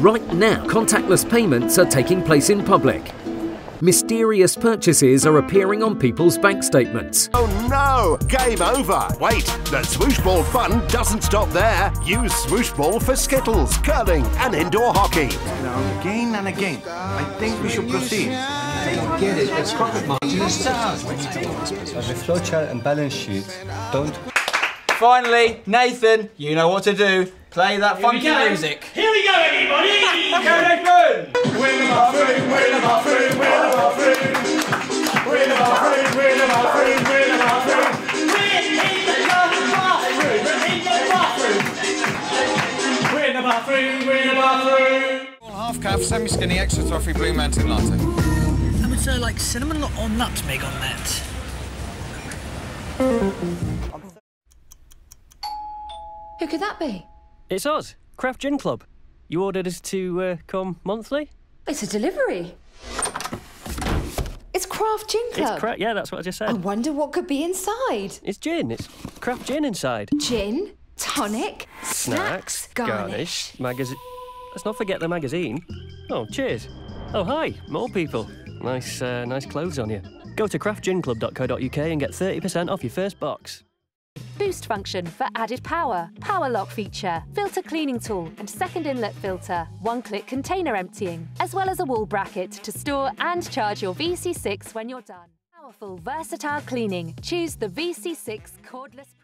Right now, contactless payments are taking place in public. Mysterious purchases are appearing on people's bank statements. Oh no! Game over! Wait, the Zoosh Ball fun doesn't stop there. Use Zoosh Ball for skittles, curling, and indoor hockey. Now, again and again, I think we should proceed. Get it, it's profit margin is stars. The flowchart and balance sheet don't Finally, Nathan, you know what to do. Play that Here funky music. Here we go, everybody! Go, Nathan! Win the bathroom, win the bathroom, win the bathroom. Win the bathroom, win the bathroom, win the bathroom. Win in the bathroom, in the bathroom. Win the bathroom, the bathroom. Half calf, semi skinny, extra toffee, blue mountain latte. How much uh, like cinnamon or nutmeg on that? Who could that be? It's us, Craft Gin Club. You ordered us to uh, come monthly? It's a delivery. It's Craft Gin Club. It's cra- yeah, that's what I just said. I wonder what could be inside. It's gin. It's craft gin inside. Gin, tonic, Snacks, garnish. magazine. Let's not forget the magazine. Oh, cheers. Oh, hi, more people. Nice, uh, nice clothes on you. Go to craftginclub.co.uk and get 30% off your first box. Boost function for added power, power lock feature, filter cleaning tool and second inlet filter, one-click container emptying, as well as a wall bracket to store and charge your VC6 when you're done. Powerful, versatile cleaning. Choose the VC6 cordless